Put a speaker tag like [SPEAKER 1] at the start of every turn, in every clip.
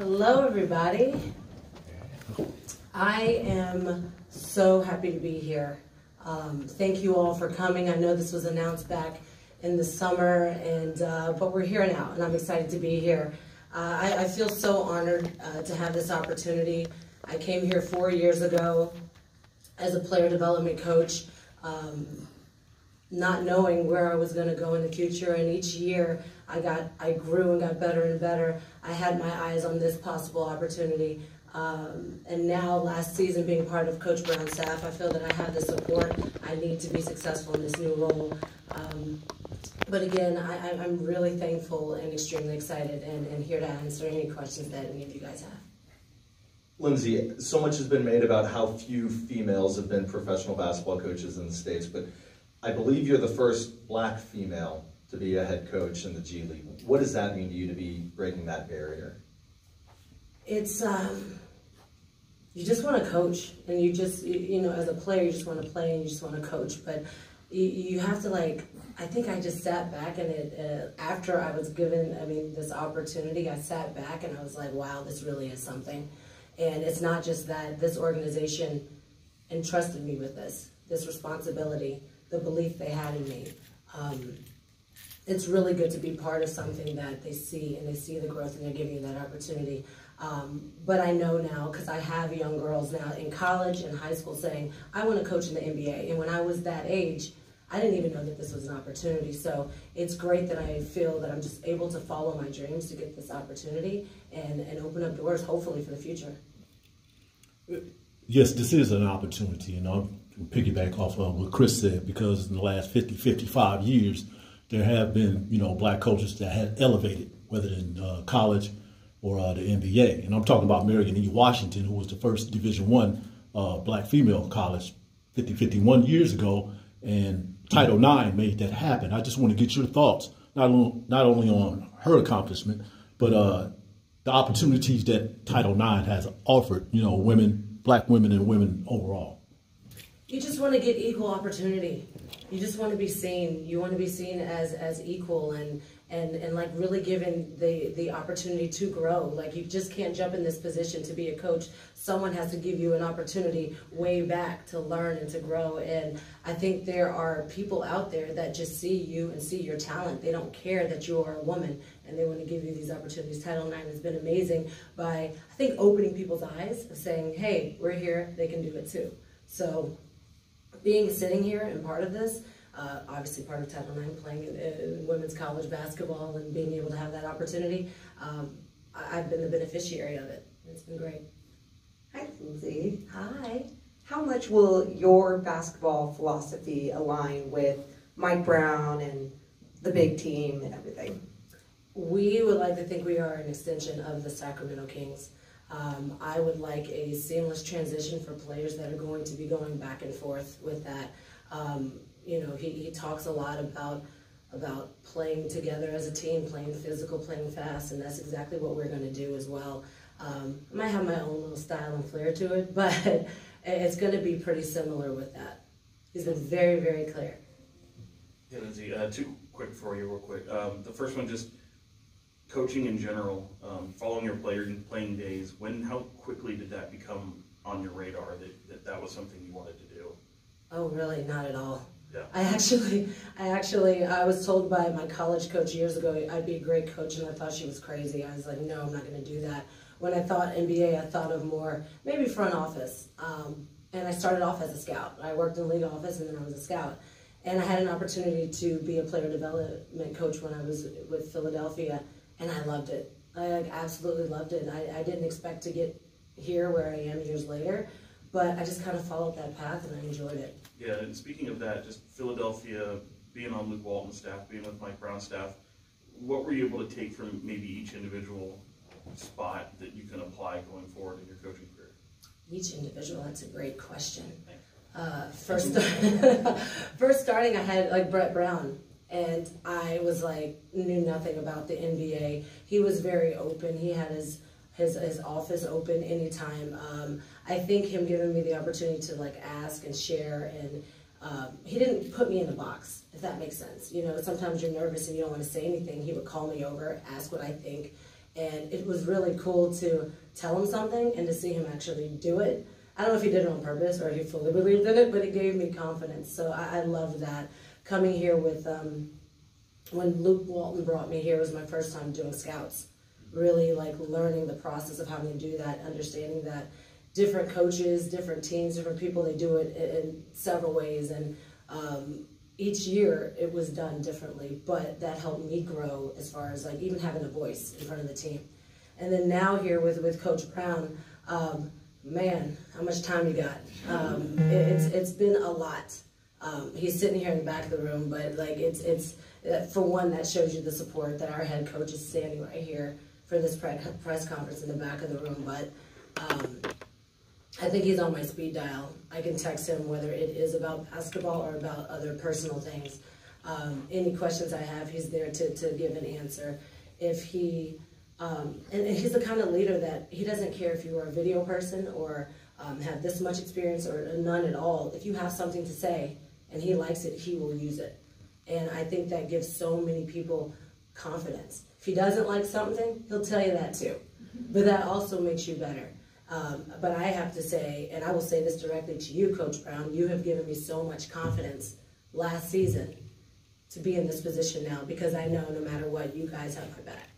[SPEAKER 1] Hello, everybody. I am so happy to be here. Um, thank you all for coming. I know this was announced back in the summer, and uh, but we're here now, and I'm excited to be here. Uh, I, I, feel so honored uh, to have this opportunity. I came here four years ago as a player development coach, um, not knowing where I was going to go in the future, and each year I got, I grew and got better and better. I had my eyes on this possible opportunity. Um, and now, last season, being part of Coach Brown's staff, I feel that I have the support I need to be successful in this new role. Um, but again, I, am really thankful and extremely excited and, and here to answer any questions that any of you guys have.
[SPEAKER 2] Lindsey, so much has been made about how few females have been professional basketball coaches in the States, but I believe you're the first black female to be a head coach in the G League. What does that mean to you to be breaking that barrier?
[SPEAKER 1] It's, um, you just want to coach and you just, you know, as a player, you just want to play and you just want to coach. But you, have to like, I think I just sat back and it, uh, after I was given, I mean, this opportunity, I sat back and I was like, wow, this really is something. And it's not just that this organization entrusted me with this, this responsibility, the belief they had in me. Um, it's really good to be part of something that they see and they see the growth and they're giving you that opportunity. Um, but I know now because I have young girls now in college and high school saying, I want to coach in the NBA. And when I was that age, I didn't even know that this was an opportunity. So it's great that I feel that I'm just able to follow my dreams to get this opportunity and, and open up doors, hopefully, for the future.
[SPEAKER 3] Yes, this is an opportunity, and I'll piggyback off of what Chris said because in the last 50, 55 years, there have been, you know, black coaches that had elevated, whether in uh, college or uh, the NBA. And I'm talking about Marian E. Washington, who was the first Division One uh, black female college 50, 51 years ago, and Title IX made that happen. I just want to get your thoughts, not, on, not only on her accomplishment, but uh, the opportunities that Title IX has offered, you know, women, black women and women overall.
[SPEAKER 1] You just want to get equal opportunity you just want to be seen. You want to be seen as as equal and and and like really given the the opportunity to grow. Like you just can't jump in this position to be a coach. Someone has to give you an opportunity way back to learn and to grow. And I think there are people out there that just see you and see your talent. They don't care that you are a woman and they want to give you these opportunities. Title IX has been amazing by I think opening people's eyes saying, "Hey, we're here. They can do it too." So being sitting here and part of this, uh, obviously part of Title IX, playing in, in, women's college basketball and being able to have that opportunity, um, I, have been the beneficiary of it. It's been great.
[SPEAKER 4] Hi, Lindsey.
[SPEAKER 1] Hi.
[SPEAKER 4] How much will your basketball philosophy align with Mike Brown and the big team and everything?
[SPEAKER 1] We would like to think we are an extension of the Sacramento Kings. Um, I would like a seamless transition for players that are going to be going back and forth with that. Um, you know, he, he talks a lot about about playing together as a team, playing physical, playing fast, and that's exactly what we're going to do as well. Um, I might have my own little style and flair to it, but it's going to be pretty similar with that. He's been very, very clear.
[SPEAKER 5] Yeah, Lindsey, uh, two quick for you real quick. Um, the first one, just coaching in general, um, following your player playing days, when how quickly did that become on your radar that, that that was something you wanted to do?
[SPEAKER 1] Oh, really? Not at all.
[SPEAKER 5] Yeah.
[SPEAKER 1] I actually, I actually, I was told by my college coach years ago I'd be a great coach, and I thought she was crazy. I was like, no, I'm not going to do that. When I thought NBA, I thought of more maybe front office. Um, and I started off as a scout. I worked in the league office, and then I was a scout. And I had an opportunity to be a player development coach when I was with Philadelphia and I loved it. I absolutely loved it. I, I didn't expect to get here where I am years later, but I just kind of followed that path and I enjoyed it.
[SPEAKER 5] Yeah, and speaking of that, just Philadelphia, being on Luke Walton's staff, being with Mike Brown's staff, what were you able to take from maybe each individual spot that you can apply going forward in your coaching career?
[SPEAKER 1] Each individual, that's a great question. Uh, first, first starting, I had like Brett Brown and I was like knew nothing about the NBA. He was very open. He had his his his office open anytime. Um, I think him giving me the opportunity to like ask and share and um, he didn't put me in a box, if that makes sense. You know, sometimes you're nervous and you don't want to say anything. He would call me over, ask what I think, And it was really cool to tell him something and to see him actually do it. I don't know if he did it on purpose or he fully believed in it, but it gave me confidence. So I, I loved that. Coming here with, um, when Luke Walton brought me here, it was my first time doing scouts. Really like learning the process of having to do that, understanding that different coaches, different teams, different people, they do it in, in several ways. And um, each year it was done differently, but that helped me grow as far as like even having a voice in front of the team. And then now here with, with Coach Brown, um, man, how much time you got? Um, it, it's, it's been a lot. Um, he's sitting here in the back of the room, but like it's, it's, uh, for one, that shows you the support that our head coach is standing right here for this press conference in the back of the room. But um, I think he's on my speed dial. I can text him whether it is about basketball or about other personal things. Um, any questions I have, he's there to, to give an answer. If he, um, and, and, he's the kind of leader that he doesn't care if you are a video person or um, have this much experience or none at all. If you have something to say and he likes it, he will use it. And I think that gives so many people confidence. If he doesn't like something, he'll tell you that too. But that also makes you better. Um, but I have to say, and I will say this directly to you, Coach Brown, you have given me so much confidence last season to be in this position now because I know no matter what, you guys have my back.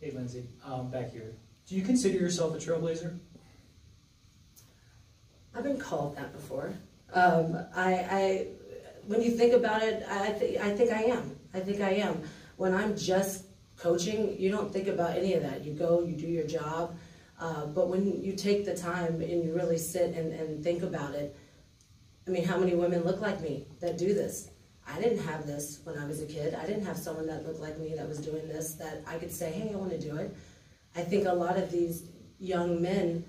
[SPEAKER 6] Hey, Lindsey, um, back here. Do you consider yourself a trailblazer?
[SPEAKER 1] I've been called that before. Um, I, I, when you think about it, I, th I think I am. I think I am. When I'm just coaching, you don't think about any of that. You go, you do your job. Uh, but when you take the time and you really sit and, and think about it, I mean, how many women look like me that do this? I didn't have this when I was a kid. I didn't have someone that looked like me that was doing this that I could say, hey, I want to do it. I think a lot of these young men,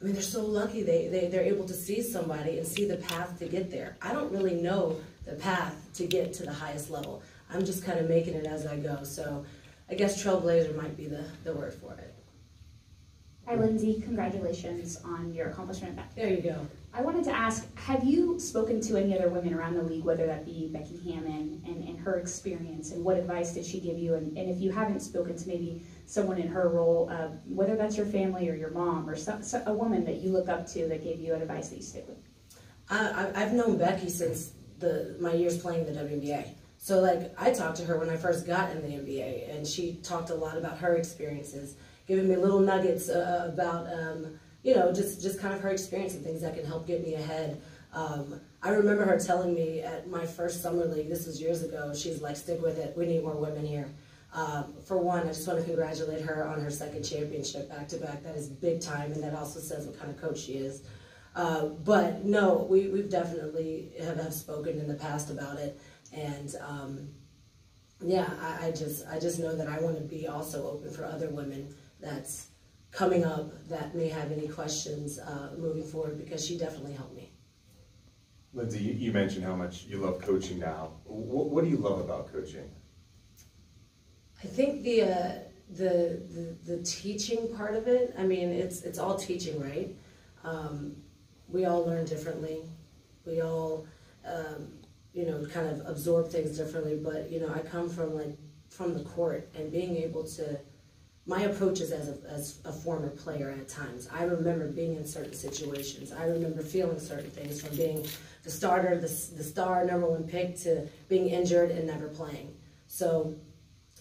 [SPEAKER 1] I mean, they're so lucky they, they, they're able to see somebody and see the path to get there. I don't really know the path to get to the highest level. I'm just kind of making it as I go. So I guess trailblazer might be the, the word for it.
[SPEAKER 7] Hi, Lindsey. Congratulations on your accomplishment.
[SPEAKER 1] There you go.
[SPEAKER 7] I wanted to ask, have you spoken to any other women around the league, whether that be Becky Hammon and, and her experience, and what advice did she give you? And, and if you haven't spoken to maybe someone in her role, uh, whether that's your family or your mom or some, a woman that you look up to that gave you advice that you stick with?
[SPEAKER 1] I, I've known Becky since the my years playing the WNBA. So like I talked to her when I first got in the NBA, and she talked a lot about her experiences, giving me little nuggets uh, about um, you know just just kind of her experience and things that can help get me ahead. Um, I remember her telling me at my first summer league, this was years ago. She's like, "Stick with it. We need more women here." Um, for one, I just want to congratulate her on her second championship back to back. That is big time, and that also says what kind of coach she is. Uh, but no, we, we've definitely have, have spoken in the past about it. And um, yeah, I, I, just I just know that I want to be also open for other women that's coming up that may have any questions uh, moving forward because she definitely helped me.
[SPEAKER 8] Lindsey, you, you mentioned how much you love coaching now. What, what do you love about coaching?
[SPEAKER 1] I think the, uh, the, the the teaching part of it. I mean, it's it's all teaching, right? Um, we all learn differently. We all um, you know, kind of absorb things differently. But, you know, I come from like, from the court and being able to, my approach is as a, as a former player at times. I remember being in certain situations. I remember feeling certain things from being the starter, the, the star number one pick to being injured and never playing. So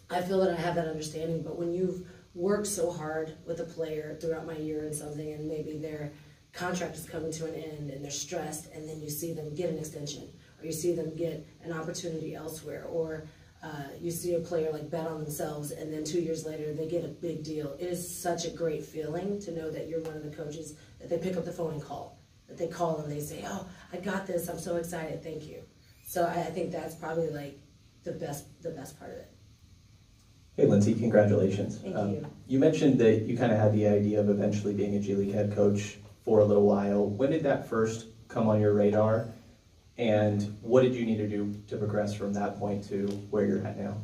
[SPEAKER 1] I feel that I have that understanding. But when you've worked so hard with a player throughout my year and something and maybe their contract is coming to an end and they're stressed and then you see them get an extension or you see them get an opportunity elsewhere, or uh, you see a player like bet on themselves and then two years later they get a big deal. It is such a great feeling to know that you're one of the coaches that they pick up the phone and call. That they call and they say, oh, I got this, I'm so excited, thank you. So I, I think that's probably like the best, the best part of it.
[SPEAKER 9] Hey Lindsey, congratulations.
[SPEAKER 1] Thank um, you.
[SPEAKER 9] You mentioned that you kind of had the idea of eventually being a G League head coach for a little while. When did that first come on your radar? And what did you need to do to progress from that point to where you're at now?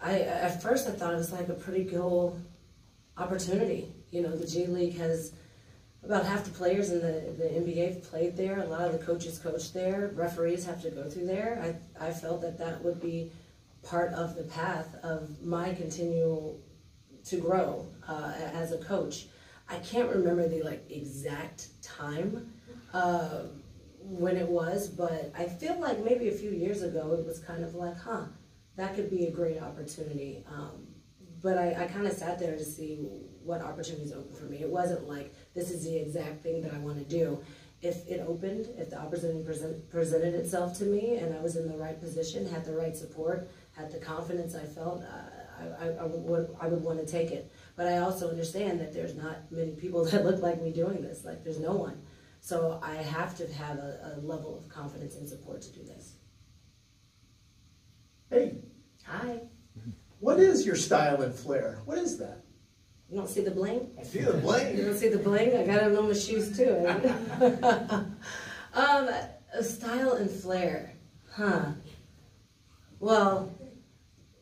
[SPEAKER 1] I at first I thought it was like a pretty cool opportunity. You know, the G League has about half the players in the, the NBA played there. A lot of the coaches coach there. Referees have to go through there. I, I felt that that would be part of the path of my continual to grow uh, as a coach. I can't remember the like exact time uh, when it was, but I feel like maybe a few years ago it was kind of like, huh, that could be a great opportunity. Um, but I, I kind of sat there to see what opportunities open for me. It wasn't like this is the exact thing that I want to do. If it opened, if the opportunity present, presented itself to me and I was in the right position, had the right support, had the confidence I felt, uh, I, I, I, would, I would want to take it. But I also understand that there's not many people that look like me doing this. Like there's no one. So I have to have a, a level of confidence and support to do this.
[SPEAKER 10] Hey,
[SPEAKER 1] Hi.
[SPEAKER 10] what is your style and flair? What is that?
[SPEAKER 1] You don't see the bling?
[SPEAKER 10] I see the bling.
[SPEAKER 1] You don't see the bling? I got it on my shoes too. um, style and flair, huh? Well,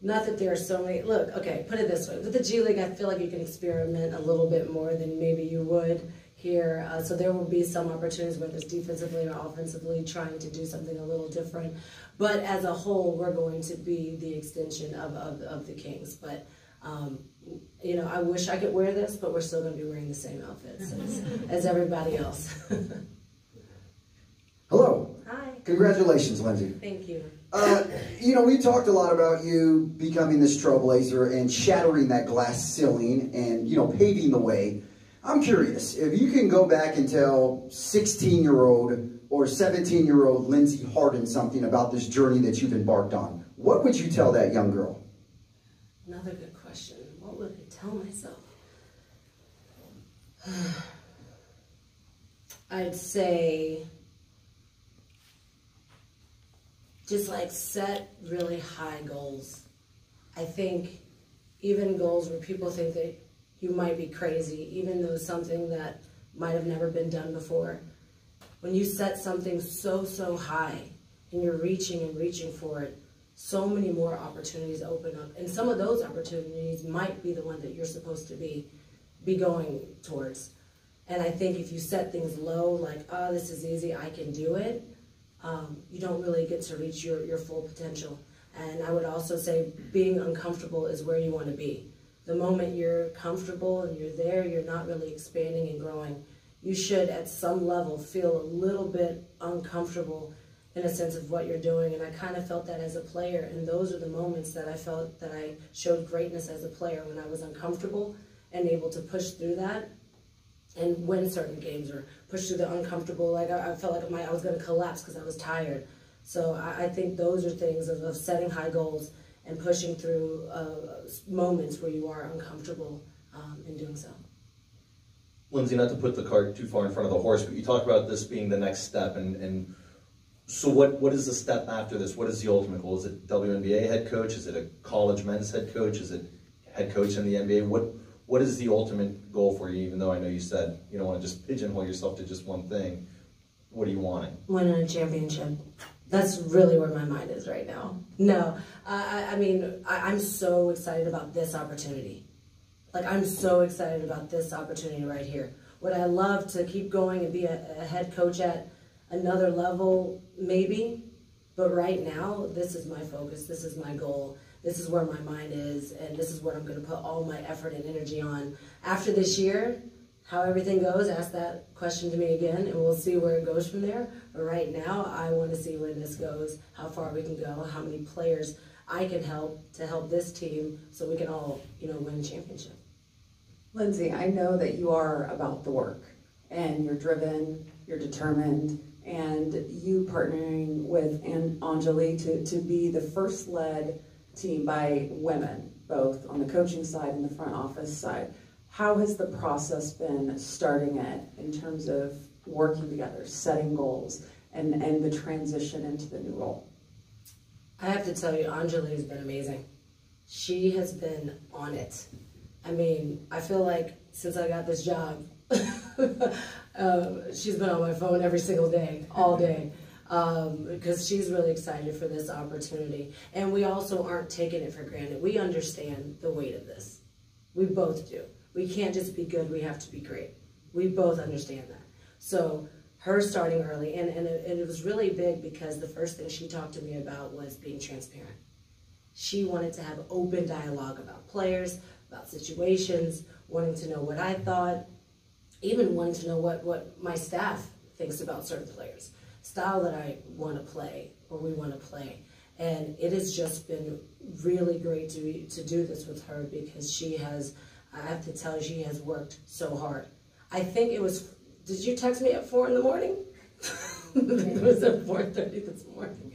[SPEAKER 1] not that there are so many. Look, okay, put it this way: with the G League, I feel like you can experiment a little bit more than maybe you would here. Uh, so there will be some opportunities, whether it's defensively or offensively, trying to do something a little different. But as a whole, we're going to be the extension of, of, of the Kings. But um, you know, I wish I could wear this, but we're still going to be wearing the same outfits as, as everybody else.
[SPEAKER 11] Hello.
[SPEAKER 1] Hi.
[SPEAKER 11] Congratulations, Lindsey.
[SPEAKER 1] Thank you.
[SPEAKER 11] Uh, you know, we talked a lot about you becoming this trailblazer and shattering that glass ceiling and, you know, paving the way. I'm curious, if you can go back and tell 16-year-old or 17-year-old Lindsey Harding something about this journey that you've embarked on, what would you tell that young girl?
[SPEAKER 1] Another good question. What would I tell myself? I'd say just like set really high goals. I think even goals where people think that you might be crazy, even though something that might have never been done before. When you set something so, so high and you're reaching and reaching for it, so many more opportunities open up. And some of those opportunities might be the one that you're supposed to be, be going towards. And I think if you set things low, like, oh, this is easy, I can do it, um, you don't really get to reach your, your full potential. And I would also say being uncomfortable is where you want to be. The moment you're comfortable and you're there, you're not really expanding and growing. You should, at some level, feel a little bit uncomfortable in a sense of what you're doing. And I kind of felt that as a player. And those are the moments that I felt that I showed greatness as a player when I was uncomfortable and able to push through that and win certain games or push through the uncomfortable. Like I, I felt like my, I was going to collapse because I was tired. So I, I, think those are things of, of, setting high goals and pushing through uh, moments where you are uncomfortable um, in doing so.
[SPEAKER 2] Lindsey, not to put the cart too far in front of the horse, but you talk about this being the next step, and, and so what, what is the step after this? What is the ultimate goal? Is it WNBA head coach? Is it a college men's head coach? Is it head coach in the NBA? What what is the ultimate goal for you? Even though I know you said you don't want to just pigeonhole yourself to just one thing, what are you wanting?
[SPEAKER 1] Winning a championship. That's really where my mind is right now. No, I, I mean I, I'm so excited about this opportunity. Like I'm so excited about this opportunity right here. Would I love to keep going and be a, a head coach at another level? Maybe, but right now this is my focus. This is my goal this is where my mind is, and this is what I'm going to put all my effort and energy on. After this year, how everything goes, ask that question to me again, and we'll see where it goes from there. But right now, I want to see where this goes, how far we can go, how many players I can help to help this team so we can all, you know, win a championship.
[SPEAKER 4] Lindsey, I know that you are about the work, and you're driven, you're determined, and you partnering with Anjali to, to be the first led team by women, both on the coaching side and the front office side. How has the process been starting it in terms of working together, setting goals, and, and the transition into the new role?
[SPEAKER 1] I have to tell you, Anjali has been amazing. She has been on it. I mean, I feel like since I got this job, uh, she's been on my phone every single day, all day because um, she's really excited for this opportunity. And we also aren't taking it for granted. We understand the weight of this. We both do. We can't just be good, we have to be great. We both understand that. So her starting early, and, and, it, it was really big because the first thing she talked to me about was being transparent. She wanted to have open dialogue about players, about situations, wanting to know what I thought, even wanting to know what, what my staff thinks about certain players, style that I want to play or we want to play. And it has just been really great to, to do this with her because she has, I have to tell you, she has worked so hard. I think it was, did you text me at four in the morning? it was at 4.30 this morning.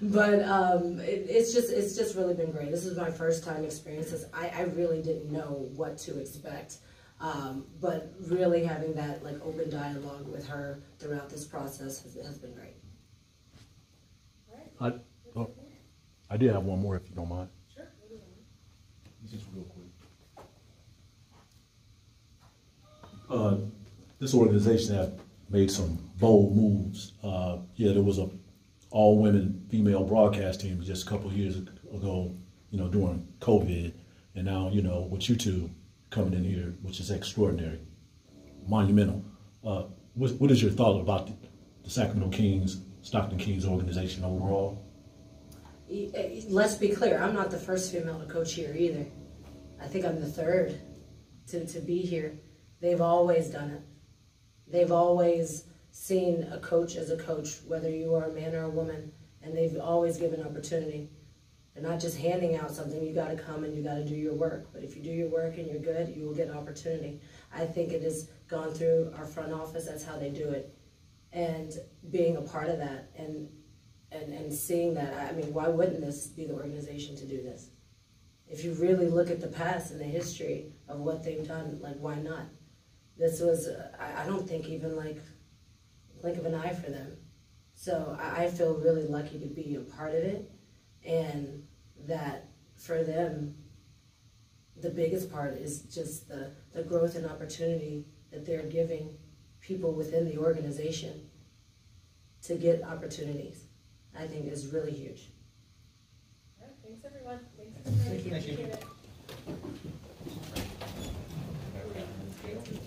[SPEAKER 1] But um, it, it's just it's just really been great. This is my first time experience this. I, I really didn't know what to expect. Um, but really having that like open dialogue with her throughout this process has, has been great.
[SPEAKER 3] I, oh, I did have one more if you don't mind. Sure. Just real quick. Uh, this organization have made some bold moves. Uh, yeah, there was a all women female broadcast team just a couple years ago, you know, during COVID, and now you know with you two coming in here, which is extraordinary, monumental. Uh, what, what is your thought about the, the Sacramento Kings, Stockton Kings organization overall?
[SPEAKER 1] Let's be clear, I'm not the first female to coach here either. I think I'm the third to, to be here. They've always done it. They've always seen a coach as a coach, whether you are a man or a woman, and they've always given opportunity. They're not just handing out something, you gotta come and you gotta do your work. But if you do your work and you're good, you will get an opportunity. I think it has gone through our front office, that's how they do it. And being a part of that and and, and seeing that, I mean, why wouldn't this be the organization to do this? If you really look at the past and the history of what they've done, like, why not? This was, I, I don't think even like, blink of an eye for them. So I, I feel really lucky to be a part of it and that for them, the biggest part is just the, the growth and opportunity that they're giving people within the organization to get opportunities. I think is really huge.
[SPEAKER 12] Thanks everyone. Thanks everyone.
[SPEAKER 1] Thank you.
[SPEAKER 12] Appreciate it.